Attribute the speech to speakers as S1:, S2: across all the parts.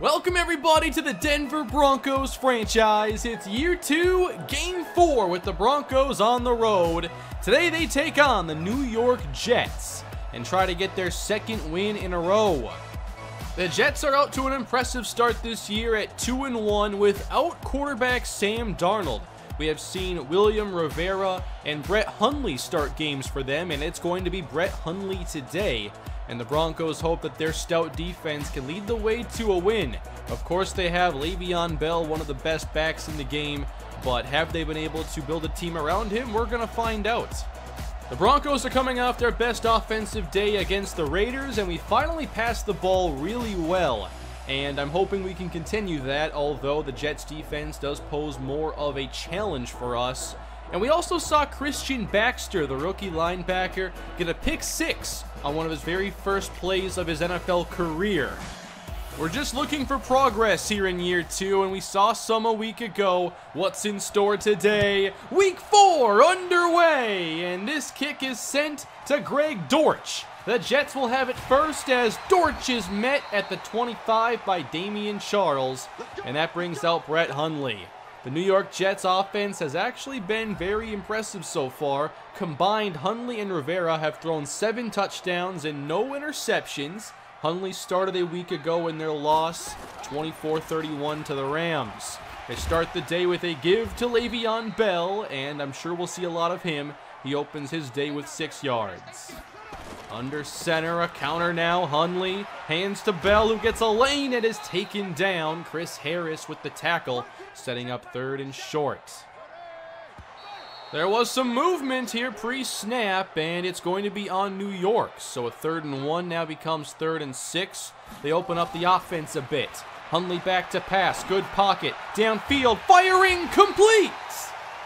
S1: Welcome everybody to the Denver Broncos franchise. It's year two, game four with the Broncos on the road. Today they take on the New York Jets and try to get their second win in a row. The Jets are out to an impressive start this year at 2 and 1 without quarterback Sam Darnold. We have seen William Rivera and Brett Hundley start games for them, and it's going to be Brett Hundley today and the Broncos hope that their stout defense can lead the way to a win. Of course, they have Le'Veon Bell, one of the best backs in the game, but have they been able to build a team around him? We're going to find out. The Broncos are coming off their best offensive day against the Raiders, and we finally passed the ball really well. And I'm hoping we can continue that, although the Jets defense does pose more of a challenge for us. And we also saw Christian Baxter, the rookie linebacker, get a pick six on one of his very first plays of his NFL career. We're just looking for progress here in year two, and we saw some a week ago. What's in store today? Week four underway, and this kick is sent to Greg Dortch. The Jets will have it first as Dortch is met at the 25 by Damian Charles, and that brings out Brett Hundley. The New York Jets offense has actually been very impressive so far. Combined, Hundley and Rivera have thrown seven touchdowns and no interceptions. Hundley started a week ago in their loss, 24-31 to the Rams. They start the day with a give to Le'Veon Bell, and I'm sure we'll see a lot of him. He opens his day with six yards. Under center, a counter now. Hundley hands to Bell, who gets a lane and is taken down. Chris Harris with the tackle, setting up third and short. There was some movement here pre-snap, and it's going to be on New York. So a third and one now becomes third and six. They open up the offense a bit. Hundley back to pass, good pocket, downfield, firing complete!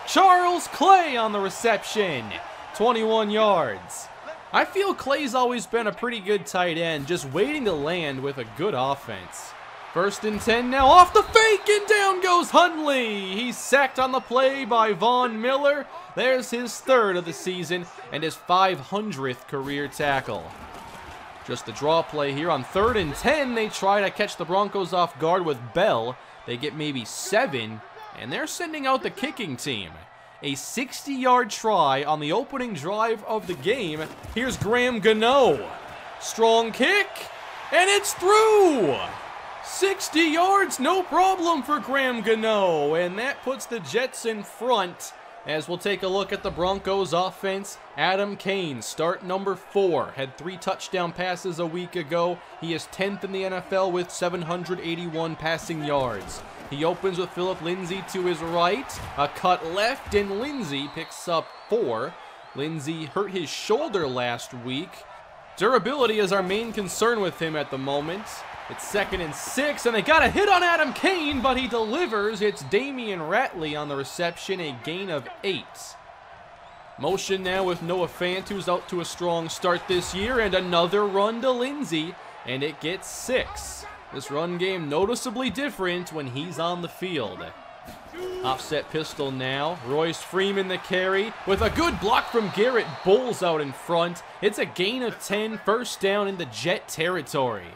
S1: Charles Clay on the reception, 21 yards. I feel Clay's always been a pretty good tight end, just waiting to land with a good offense. First and 10 now off the fake and down goes Hundley. He's sacked on the play by Von Miller. There's his third of the season and his 500th career tackle. Just the draw play here on third and 10. They try to catch the Broncos off guard with Bell. They get maybe seven and they're sending out the kicking team a 60-yard try on the opening drive of the game. Here's Graham Gano. Strong kick, and it's through! 60 yards, no problem for Graham Gano, and that puts the Jets in front. As we'll take a look at the Broncos offense, Adam Cain, start number four, had three touchdown passes a week ago. He is 10th in the NFL with 781 passing yards. He opens with Phillip Lindsay to his right, a cut left, and Lindsay picks up four. Lindsay hurt his shoulder last week. Durability is our main concern with him at the moment. It's second and six, and they got a hit on Adam Cain, but he delivers. It's Damion Ratley on the reception, a gain of eight. Motion now with Noah Fant, who's out to a strong start this year, and another run to Lindsay, and it gets six. This run game noticeably different when he's on the field. Offset pistol now. Royce Freeman the carry with a good block from Garett Bolles out in front. It's a gain of 10, first down in the Jet territory.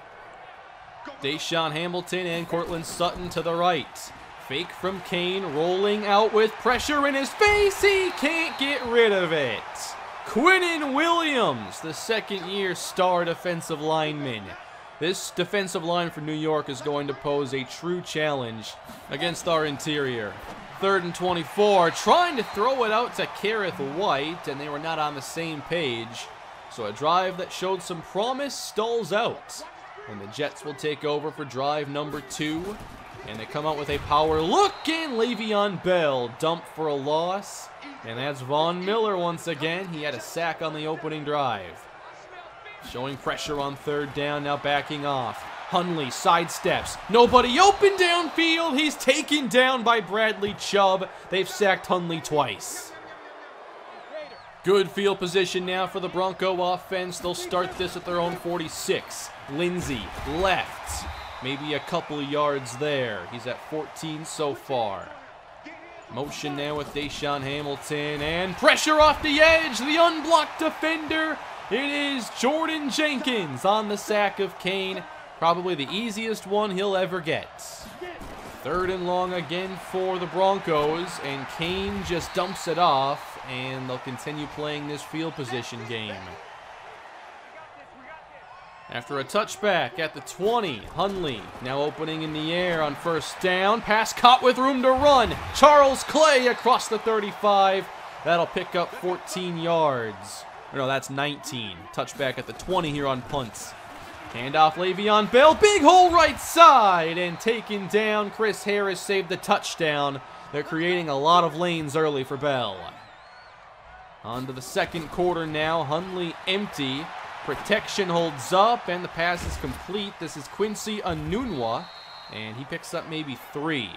S1: DaeSean Hamilton and Courtland Sutton to the right. Fake from Cain, rolling out with pressure in his face. He can't get rid of it. Quinnen Williams, the second year star defensive lineman. This defensive line for New York is going to pose a true challenge against our interior. Third and 24, trying to throw it out to Kerrith Whyte, and they were not on the same page. So a drive that showed some promise stalls out. And the Jets will take over for drive number two. And they come out with a power look, and Le'Veon Bell dumped for a loss. And that's Von Miller once again. He had a sack on the opening drive. Showing pressure on third down, now backing off. Hundley sidesteps. Nobody open downfield. He's taken down by Bradley Chubb. They've sacked Hundley twice. Good field position now for the Bronco offense. They'll start this at their own 46. Lindsay, left. Maybe a couple yards there. He's at 14 so far. Motion now with DaeSean Hamilton. And pressure off the edge. The unblocked defender it is Jordan Jenkins on the sack of Cain. Probably the easiest one he'll ever get. Third and long again for the Broncos, and Cain just dumps it off, and they'll continue playing this field position game. After a touchback at the 20, Hundley now opening in the air on first down. Pass caught with room to run. Charles Clay across the 35. That'll pick up 14 yards. No, that's 19. Touchback at the 20 here on punts. Handoff Le'Veon Bell. Big hole right side. And taken down. Chris Harris saved the touchdown. They're creating a lot of lanes early for Bell. On to the second quarter now. Hundley empty. Protection holds up, and the pass is complete. This is Quincy Enunwa, and he picks up maybe three.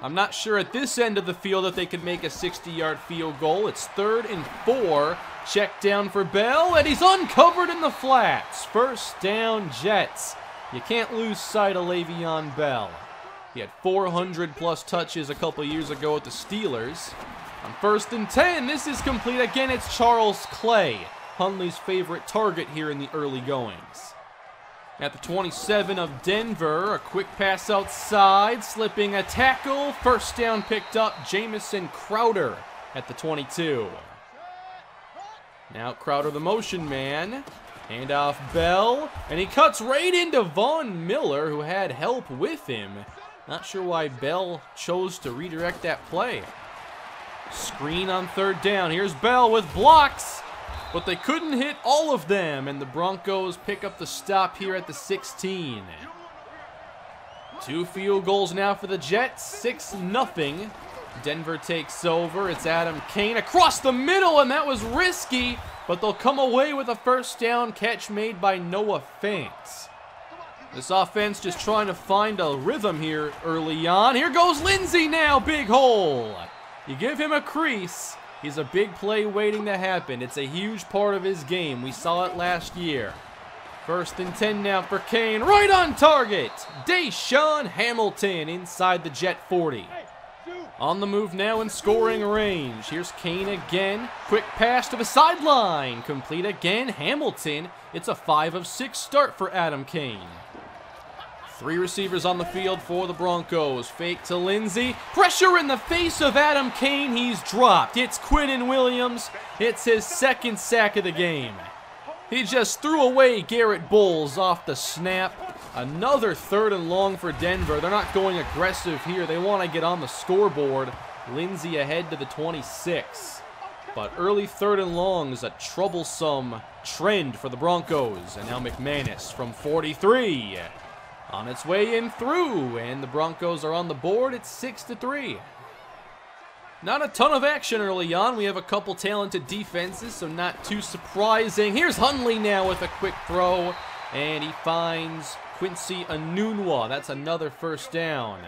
S1: I'm not sure at this end of the field that they could make a 60-yard field goal. It's third and four. Check down for Bell, and he's uncovered in the flats. First down, Jets. You can't lose sight of Le'Veon Bell. He had 400 plus touches a couple years ago with the Steelers. On first and 10, this is complete. Again, it's Charles Clay. Hundley's favorite target here in the early goings. At the 27 of Denver, a quick pass outside, slipping a tackle. First down picked up, Jamison Crowder at the 22. Now Crowder the motion man. Hand off Bell, and he cuts right into Von Miller, who had help with him. Not sure why Bell chose to redirect that play. Screen on third down. Here's Bell with blocks but they couldn't hit all of them, and the Broncos pick up the stop here at the 16. Two field goals now for the Jets, 6 nothing. Denver takes over. It's Adam Cain across the middle, and that was risky, but they'll come away with a first down catch made by Noah Fant. This offense just trying to find a rhythm here early on. Here goes Lindsay now, big hole. You give him a crease, He's a big play waiting to happen. It's a huge part of his game. We saw it last year. First and 10 now for Cain. Right on target. DaeSean Hamilton inside the Jet 40. On the move now in scoring range. Here's Cain again. Quick pass to the sideline. Complete again. Hamilton. It's a 5 of 6 start for Adam Cain. Three receivers on the field for the Broncos. Fake to Lindsay. Pressure in the face of Adam Cain. He's dropped. It's Quinnen Williams. It's his second sack of the game. He just threw away Garett Bolles off the snap. Another third and long for Denver. They're not going aggressive here. They want to get on the scoreboard. Lindsay ahead to the 26. But early third and long is a troublesome trend for the Broncos. And now McManus from 43 on its way in through, and the Broncos are on the board. It's 6 to 3. Not a ton of action early on. We have a couple talented defenses, so not too surprising. Here's Hundley now with a quick throw, and he finds Quincy Enunwa. That's another first down.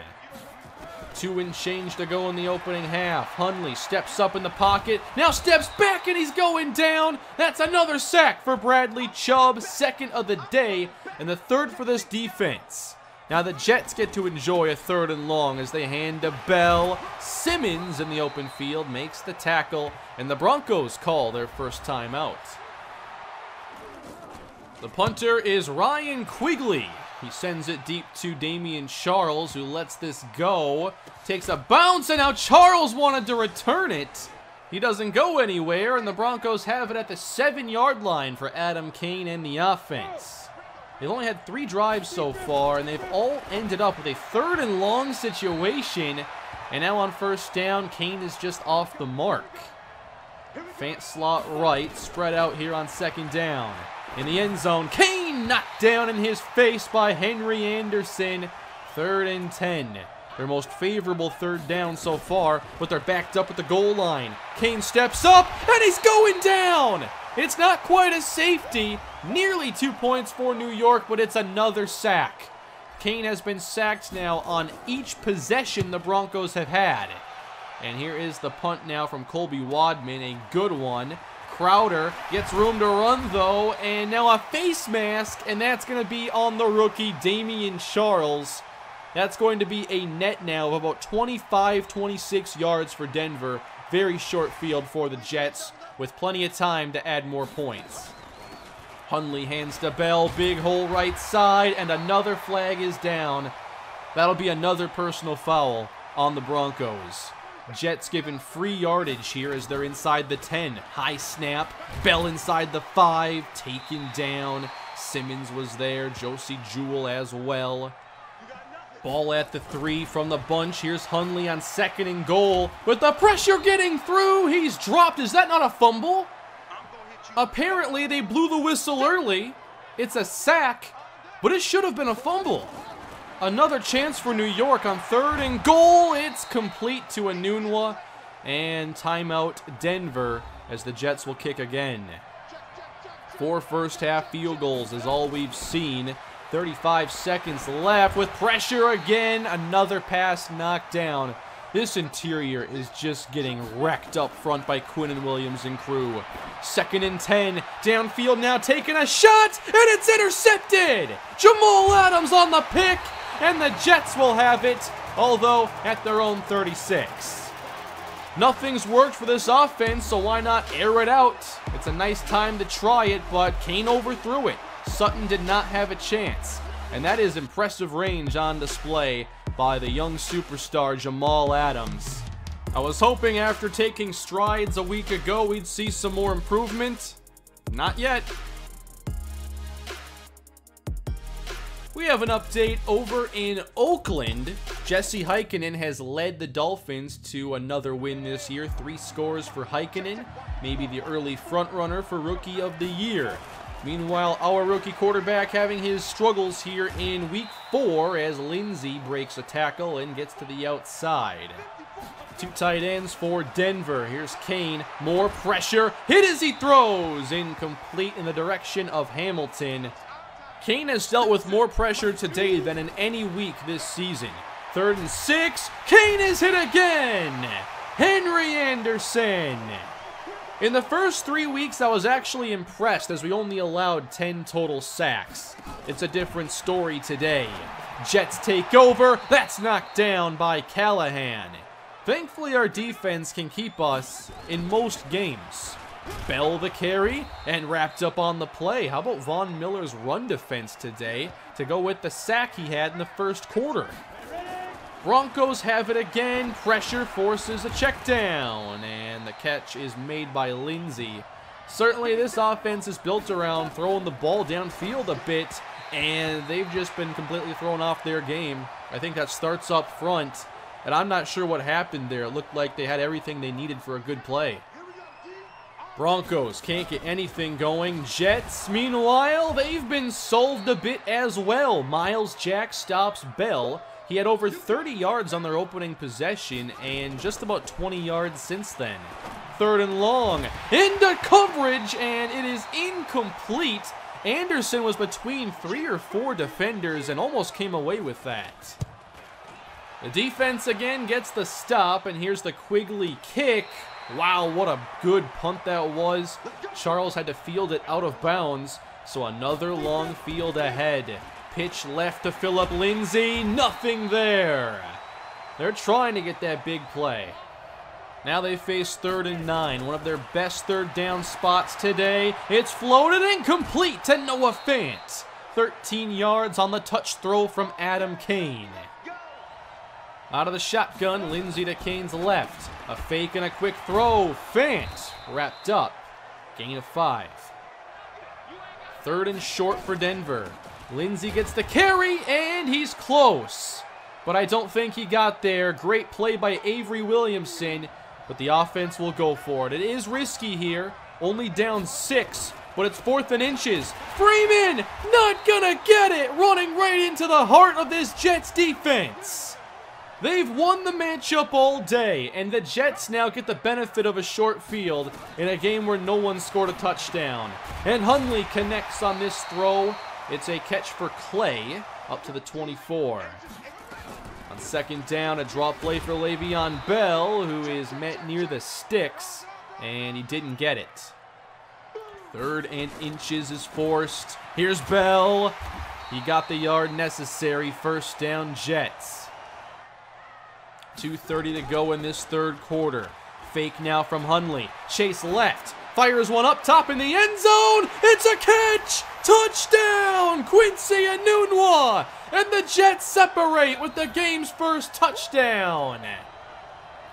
S1: Two and change to go in the opening half. Hundley steps up in the pocket, now steps back and he's going down. That's another sack for Bradley Chubb, second of the day and the third for this defense. Now the Jets get to enjoy a third and long as they hand to Bell. Simmons in the open field makes the tackle, and the Broncos call their first time out. The punter is Ryan Quigley. He sends it deep to Damian Charles, who lets this go. Takes a bounce, and now Charles wanted to return it. He doesn't go anywhere, and the Broncos have it at the seven-yard line for Adam Cain and the offense. They've only had three drives so far, and they've all ended up with a third and long situation. And now on first down, Cain is just off the mark. Fant slot right, spread out here on second down. In the end zone, Cain knocked down in his face by Henry Anderson. Third and 10. Their most favorable third down so far, but they're backed up at the goal line. Cain steps up, and he's going down! It's not quite a safety. Nearly two points for New York, but it's another sack. Cain has been sacked now on each possession the Broncos have had. And here is the punt now from Colby Wadman, a good one. Crowder gets room to run though, and now a face mask, and that's going to be on the rookie Damian Charles. That's going to be a net now of about 25, 26 yards for Denver. Very short field for the Jets with plenty of time to add more points. Hundley hands to Bell, big hole right side, and another flag is down. That'll be another personal foul on the Broncos. Jets given free yardage here as they're inside the 10. High snap, Bell inside the 5, taken down. Simmons was there, Josey Jewell as well. Ball at the 3 from the bunch. Here's Hundley on second and goal. With the pressure getting through, he's dropped. Is that not a fumble? Apparently, they blew the whistle early. It's a sack, but it should have been a fumble. Another chance for New York on third and goal. It's complete to Enunwa. And timeout Denver as the Jets will kick again. Four first half field goals is all we've seen. 35 seconds left with pressure again. Another pass knocked down. This interior is just getting wrecked up front by Quinnen Williams and crew. Second and 10. Downfield now taking a shot, and it's intercepted! Jamal Adams on the pick, and the Jets will have it, although at their own 36. Nothing's worked for this offense, so why not air it out? It's a nice time to try it, but Cain overthrew it. Sutton did not have a chance. And that is impressive range on display by the young superstar Jamal Adams. I was hoping after taking strides a week ago we'd see some more improvement. Not yet. We have an update over in Oakland. Jesse Heikkinen has led the Dolphins to another win this year. Three scores for Heikkinen, maybe the early frontrunner for Rookie of the Year. Meanwhile, our rookie quarterback having his struggles here in week four as Lindsay breaks a tackle and gets to the outside. Two tight ends for Denver. Here's Cain. More pressure. Hit as he throws. Incomplete in the direction of Hamilton. Cain has dealt with more pressure today than in any week this season. Third and six. Cain is hit again. Henry Anderson. In the first three weeks, I was actually impressed as we only allowed 10 total sacks. It's a different story today. Jets take over. That's knocked down by Callahan. Thankfully, our defense can keep us in most games. Bell the carry, and wrapped up on the play. How about Von Miller's run defense today to go with the sack he had in the first quarter? Broncos have it again. Pressure forces a check down, and the catch is made by Lindsay. Certainly, this offense is built around throwing the ball downfield a bit, and they've just been completely thrown off their game. I think that starts up front, and I'm not sure what happened there. It looked like they had everything they needed for a good play. Broncos can't get anything going. Jets, meanwhile, they've been solved a bit as well. Myles Jack stops Bell. He had over 30 yards on their opening possession and just about 20 yards since then. Third and long, into coverage, and it is incomplete. Anderson was between three or four defenders and almost came away with that. The defense again gets the stop, and here's the Quigley kick. Wow, what a good punt that was. Charles had to field it out of bounds, so another long field ahead. Pitch left to Phillip Lindsay. Nothing there. They're trying to get that big play. Now they face third and nine, one of their best third down spots today. It's floated incomplete to Noah Fant. 13 yards on the touch throw from Adam Cain. Out of the shotgun, Lindsay to Cain's left. A fake and a quick throw. Fant wrapped up. Gain of five. Third and short for Denver. Lindsay gets the carry, and he's close. But I don't think he got there. Great play by Avery Williamson, but the offense will go for it. It is risky here. Only down six, but it's fourth and inches. Freeman not gonna get it, running right into the heart of this Jets defense. They've won the matchup all day, and the Jets now get the benefit of a short field in a game where no one scored a touchdown. And Hundley connects on this throw, it's a catch for Clay up to the 24. On second down, a drop play for Le'Veon Bell, who is met near the sticks, and he didn't get it. Third and inches is forced. Here's Bell. He got the yard necessary. First down, Jets. 2.30 to go in this third quarter. Fake now from Hundley. Chase left. Fires one up top in the end zone. It's a catch. Touchdown. Quincy Enunwa. And the Jets separate with the game's first touchdown.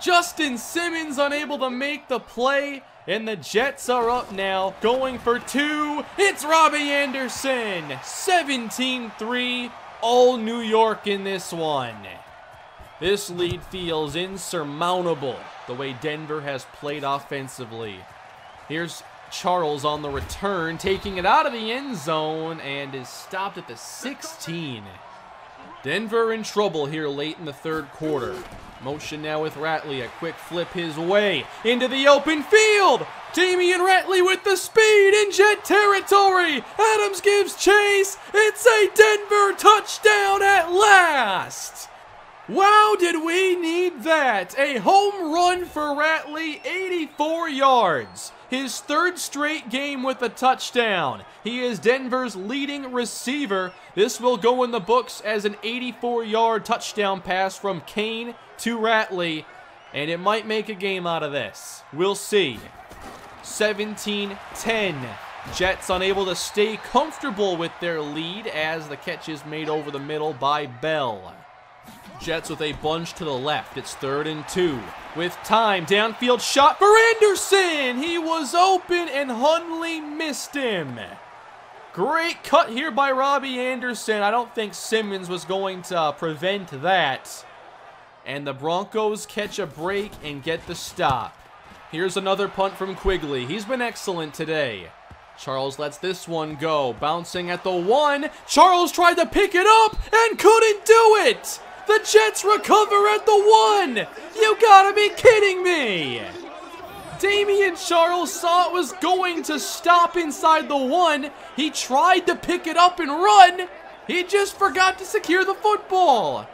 S1: Justin Simmons unable to make the play. And the Jets are up now, going for two. It's Robbie Anderson. 17-3. All New York in this one. This lead feels insurmountable, the way Denver has played offensively. Here's Charles on the return, taking it out of the end zone, and is stopped at the 16. Denver in trouble here late in the third quarter. Motion now with Ratley, a quick flip his way into the open field. Damion Ratley with the speed in jet territory. Adams gives chase. It's a Denver touchdown at last. Wow, did we need that? A home run for Ratley, 84 yards. His third straight game with a touchdown. He is Denver's leading receiver. This will go in the books as an 84-yard touchdown pass from Cain to Ratley, and it might make a game out of this. We'll see. 17-10. Jets unable to stay comfortable with their lead as the catch is made over the middle by Bell. Jets with a bunch to the left. It's third and two. With time, downfield shot for Anderson. He was open and Hundley missed him. Great cut here by Robbie Anderson. I don't think Simmons was going to uh, prevent that. And the Broncos catch a break and get the stop. Here's another punt from Quigley. He's been excellent today. Charles lets this one go. Bouncing at the one. Charles tried to pick it up and couldn't do it. The Jets recover at the one! You gotta be kidding me! Damian Charles saw it was going to stop inside the one. He tried to pick it up and run. He just forgot to secure the football.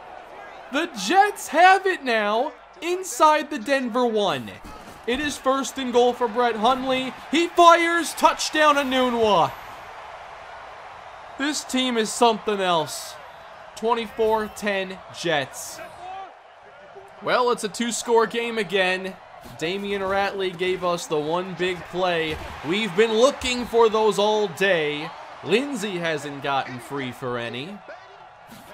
S1: The Jets have it now inside the Denver one. It is first and goal for Brett Hundley. He fires, touchdown Enunwa. This team is something else. 24-10 Jets. Well, it's a two-score game again. Damion Ratley gave us the one big play. We've been looking for those all day. Lindsay hasn't gotten free for any.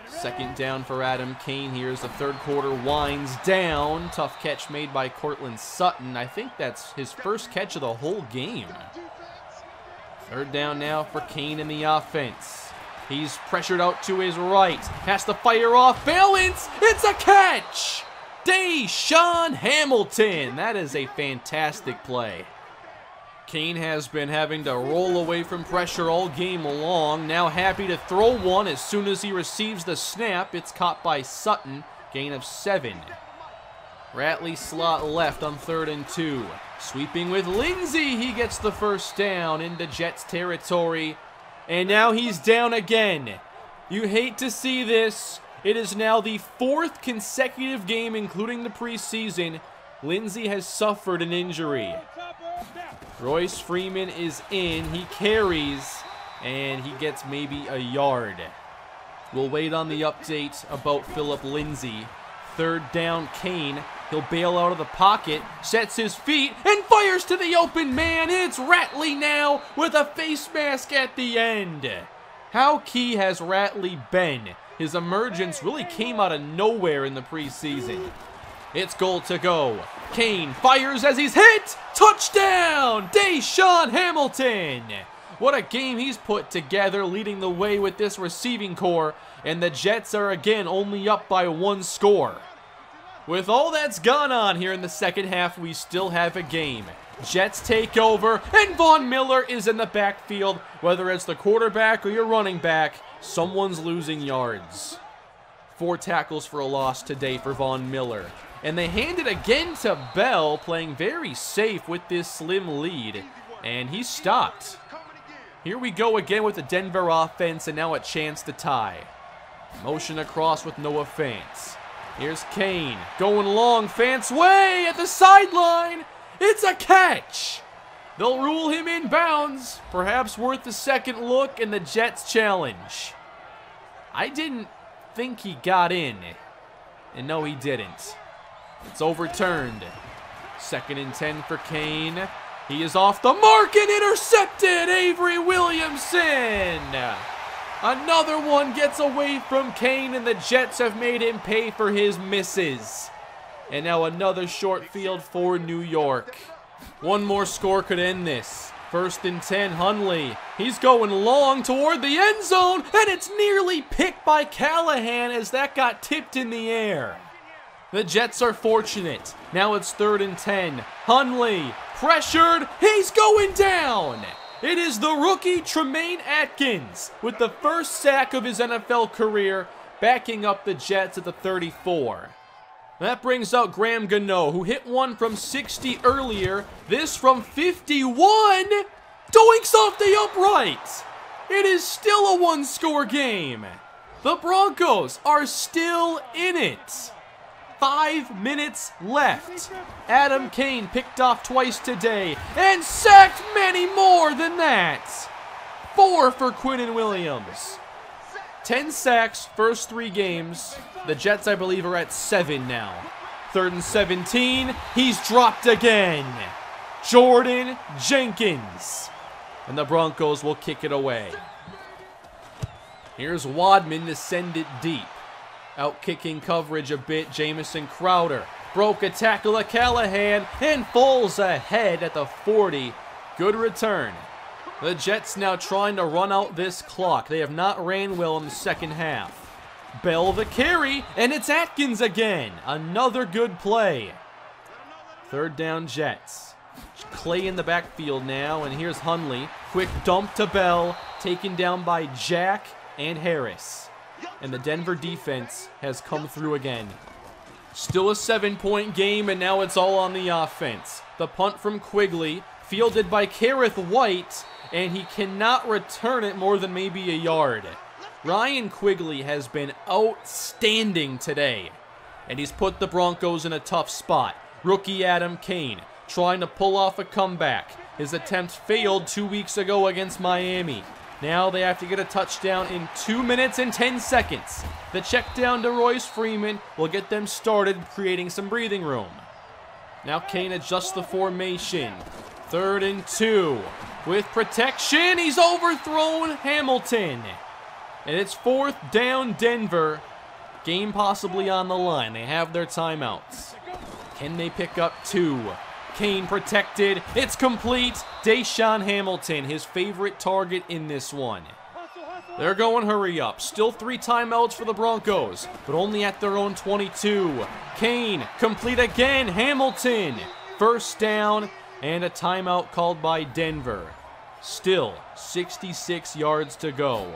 S1: Second down for Adam Cain here as the third quarter winds down. Tough catch made by Courtland Sutton. I think that's his first catch of the whole game. Third down now for Cain in the offense. He's pressured out to his right. Has to fire off. Balance. It's a catch. DaeSean Hamilton. That is a fantastic play. Cain has been having to roll away from pressure all game long. Now happy to throw one as soon as he receives the snap. It's caught by Sutton. Gain of seven. Ratley slot left on third and two. Sweeping with Lindsay. He gets the first down into the Jets territory. And now he's down again. You hate to see this. It is now the fourth consecutive game, including the preseason. Lindsay has suffered an injury. Royce Freeman is in. He carries, and he gets maybe a yard. We'll wait on the update about Phillip Lindsay. Third down, Cain. He'll bail out of the pocket, sets his feet, and fires to the open man. It's Ratley now with a face mask at the end. How key has Ratley been? His emergence really came out of nowhere in the preseason. It's goal to go. Cain fires as he's hit. Touchdown! DaeSean Hamilton. What a game he's put together, leading the way with this receiving core. And the Jets are again only up by one score. With all that's gone on here in the second half, we still have a game. Jets take over, and Von Miller is in the backfield. Whether it's the quarterback or your running back, someone's losing yards. Four tackles for a loss today for Von Miller. And they hand it again to Bell, playing very safe with this slim lead. And he stopped. Here we go again with the Denver offense, and now a chance to tie. Motion across with Noah Fant. Here's Cain going long, Fant's way at the sideline. It's a catch. They'll rule him in bounds, perhaps worth a second look in the Jets challenge. I didn't think he got in, and no, he didn't. It's overturned. Second and 10 for Cain. He is off the mark and intercepted, Avery Williamson. Another one gets away from Cain, and the Jets have made him pay for his misses. And now another short field for New York. One more score could end this. First and 10, Hundley. He's going long toward the end zone, and it's nearly picked by Callahan as that got tipped in the air. The Jets are fortunate. Now it's third and 10. Hundley, pressured. He's going down. It is the rookie Tremaine Atkins with the first sack of his NFL career, backing up the Jets at the 34. That brings out Graham Gano, who hit one from 60 earlier. This from 51. Doinks off the upright. It is still a one score game. The Broncos are still in it. Five minutes left. Adam Cain picked off twice today and sacked many more than that. Four for Quinnen Williams. 10 sacks, first three games. The Jets, I believe, are at seven now. Third and 17. He's dropped again. Jordan Jenkins. And the Broncos will kick it away. Here's Wadman to send it deep. Out kicking coverage a bit, Jamison Crowder. Broke a tackle of Callahan and falls ahead at the 40. Good return. The Jets now trying to run out this clock. They have not ran well in the second half. Bell the carry, and it's Atkins again. Another good play. Third down Jets. Clay in the backfield now, and here's Hundley. Quick dump to Bell, taken down by Jack and Harris. And the Denver defense has come through again. Still a seven point game, and now it's all on the offense. The punt from Quigley, fielded by Kerrith Whyte, and he cannot return it more than maybe a yard. Ryan Quigley has been outstanding today, and he's put the Broncos in a tough spot. Rookie Adam Cain trying to pull off a comeback. His attempt failed two weeks ago against Miami. Now they have to get a touchdown in 2 minutes and 10 seconds. The check down to Royce Freeman will get them started, creating some breathing room. Now Cain adjusts the formation. Third and two. With protection, he's overthrown Hamilton. And it's fourth down Denver. Game possibly on the line. They have their timeouts. Can they pick up two? Cain protected. It's complete. DaeSean Hamilton, his favorite target in this one. They're going hurry up. Still three timeouts for the Broncos, but only at their own 22. Cain, complete again. Hamilton, first down, and a timeout called by Denver. Still 66 yards to go.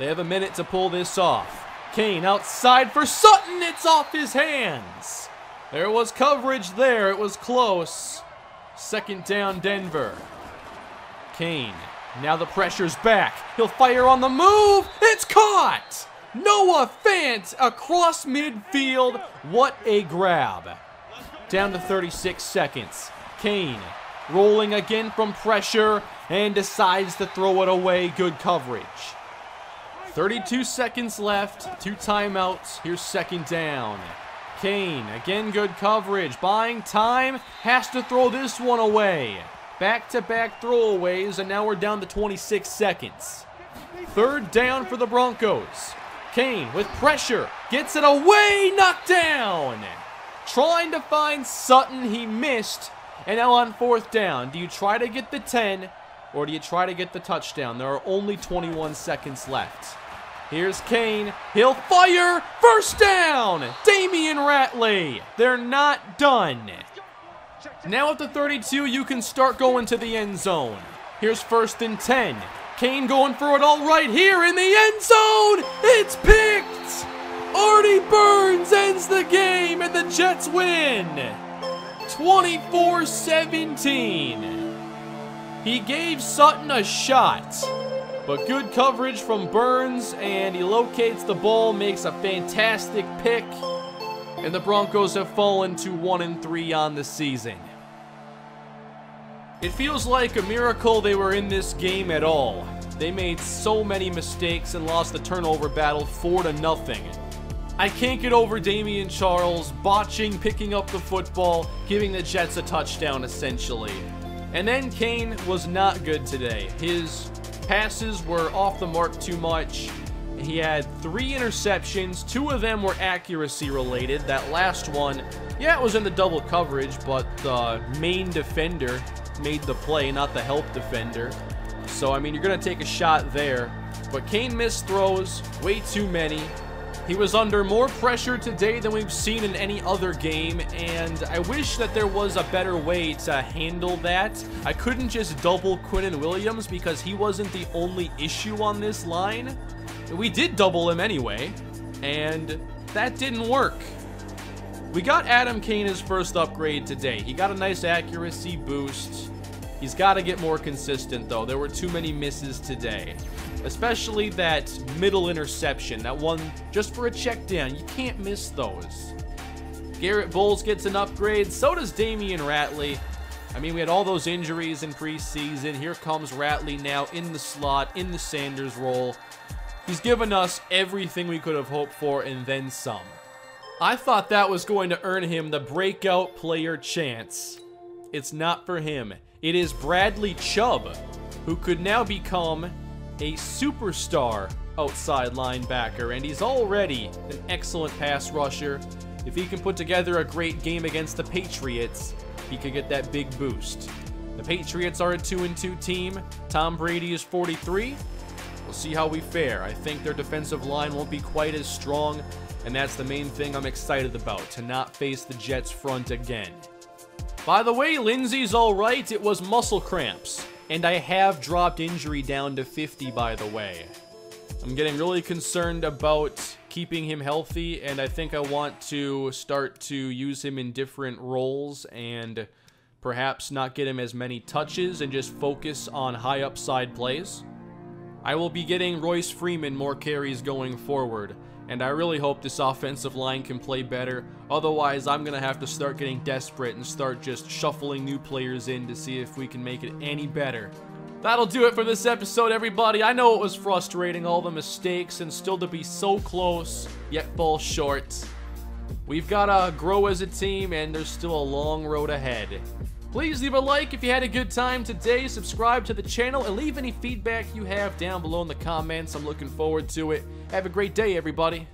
S1: They have a minute to pull this off. Cain outside for Sutton. It's off his hands. There was coverage there. It was close. Second down, Denver. Cain. Now the pressure's back. He'll fire on the move. It's caught. Noah Fant across midfield. What a grab. Down to 36 seconds. Cain rolling again from pressure and decides to throw it away. Good coverage. 32 seconds left, two timeouts. Here's second down. Cain, again good coverage, buying time, has to throw this one away. Back-to-back throwaways, and now we're down to 26 seconds. Third down for the Broncos. Cain with pressure, gets it away, knocked down. Trying to find Sutton, he missed. And now on fourth down, do you try to get the 10 or do you try to get the touchdown? There are only 21 seconds left. Here's Cain. He'll fire. First down. Damion Ratley. They're not done. Now at the 32, you can start going to the end zone. Here's first and 10. Cain going for it all right here in the end zone. It's picked. Artie Burns ends the game and the Jets win. 24 17. He gave Sutton a shot. But good coverage from Burns, and he locates the ball, makes a fantastic pick, and the Broncos have fallen to 1 and 3 on the season. It feels like a miracle they were in this game at all. They made so many mistakes and lost the turnover battle 4 to nothing. I can't get over Damian Charles botching picking up the football, giving the Jets a touchdown essentially. And then Cain was not good today. His passes were off the mark too much. He had three interceptions. Two of them were accuracy related. That last one, yeah, it was in the double coverage, but the main defender made the play, not the help defender. So, I mean, you're going to take a shot there. But Cain missed throws, way too many. He was under more pressure today than we've seen in any other game, and I wish that there was a better way to handle that. I couldn't just double Quinnen Williams because he wasn't the only issue on this line. We did double him anyway, and that didn't work. We got Adam Cain his first upgrade today. He got a nice accuracy boost. He's got to get more consistent, though. There were too many misses today. Especially that middle interception, that one just for a check down. You can't miss those. Garett Bolles gets an upgrade. So does Damion Ratley. I mean, we had all those injuries in preseason. Here comes Ratley now in the slot, in the Sanders role. He's given us everything we could have hoped for and then some. I thought that was going to earn him the breakout player chance. It's not for him. It is Bradley Chubb, who could now become a superstar outside linebacker, and he's already an excellent pass rusher. If he can put together a great game against the Patriots, he could get that big boost. The Patriots are a 2-2 team. Tom Brady is 43. We'll see how we fare. I think their defensive line won't be quite as strong, and that's the main thing I'm excited about, to not face the Jets front again. By the way, Lindsay's alright. It was muscle cramps. And I have dropped injury down to 50, by the way. I'm getting really concerned about keeping him healthy, and I think I want to start to use him in different roles and perhaps not get him as many touches and just focus on high upside plays. I will be getting Royce Freeman more carries going forward, and I really hope this offensive line can play better. Otherwise, I'm going to have to start getting desperate and start just shuffling new players in to see if we can make it any better. That'll do it for this episode, everybody. I know it was frustrating, all the mistakes, and still to be so close, yet fall short. We've got to grow as a team, and there's still a long road ahead. Please leave a like if you had a good time today, subscribe to the channel, and leave any feedback you have down below in the comments. I'm looking forward to it. Have a great day, everybody.